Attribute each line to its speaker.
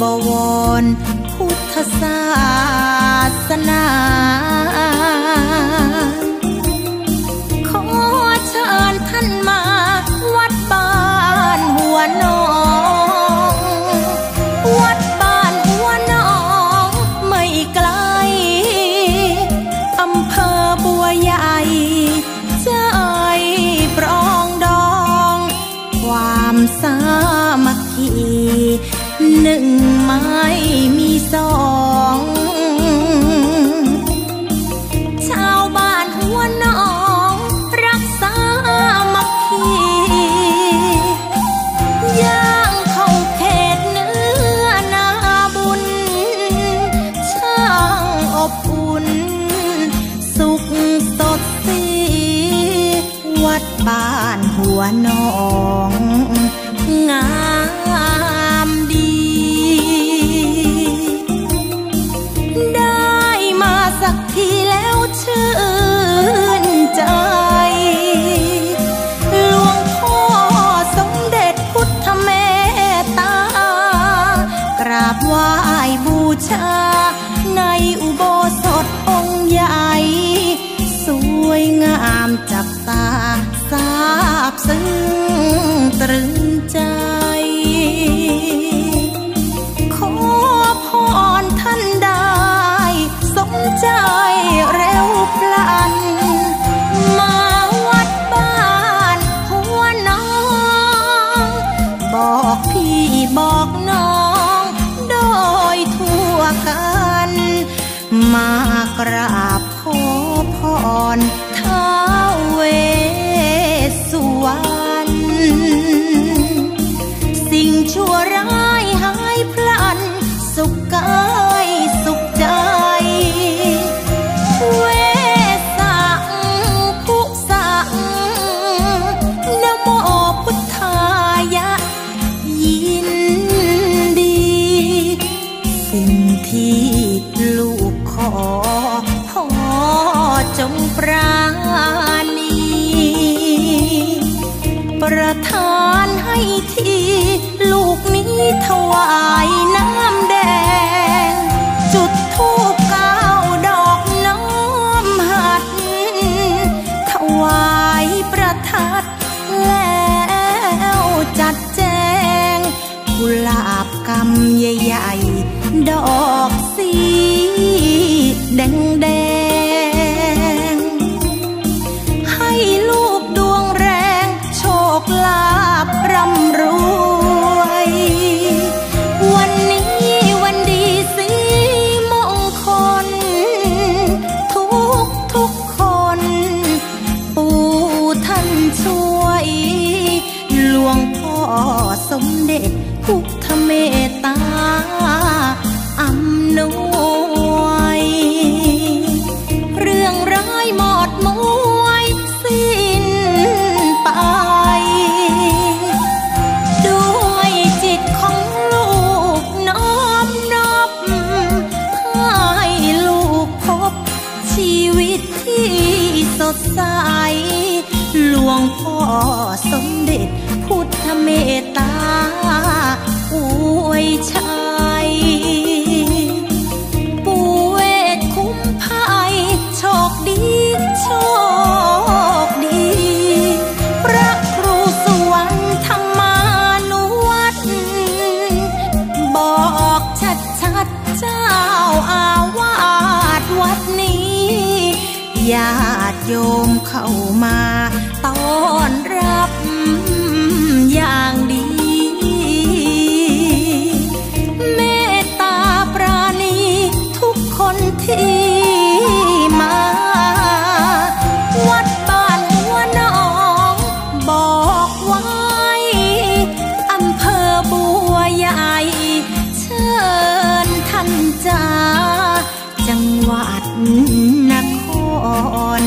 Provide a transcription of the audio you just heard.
Speaker 1: บวรพุทธศาส หนึ่งไม่มีสองชาวบ้านหัวหนองรักษามัคคีย่างเข้าเขตเนื้อนาบุญ ช่างอบอุ่น สุขสดสีวัดบ้านหัวหนองงาม บซึ้งตรึงใจ ขอพรท่านได้สมใจเร็วพลัน มาวัดบ้านหัวน้อง บอกพี่บอกน้องโดยทั่วกัน มากรา งชั่วร้ายหาย ถวายน้ำแดง จุดทูบเก้าดอกน้อมหัด ถวายประทัดแล้วจัดแจงกุหลาบกำใหญ่ๆ ดอกสีแดงแดงๆให้ลูกดวงแรงโชคลา สดใส หลวงพ่อสมเด็จ พุทธเมตตาอวยชัยปูเวทคุ้มภัยโชคดีโชคดี พระครูสวรรค์ธรรมานุวัตรบอกชัดชัดเจ้าอาวาสวัดนี้ญาติ โยมเข้ามาต้อนรับอย่างดีเมตตาปราณีทุกคนที่มาวัดบ้านหัวหนองบอกไว้อำเภอบัวใหญ่เชิญท่านจ้าจังหวัดนคร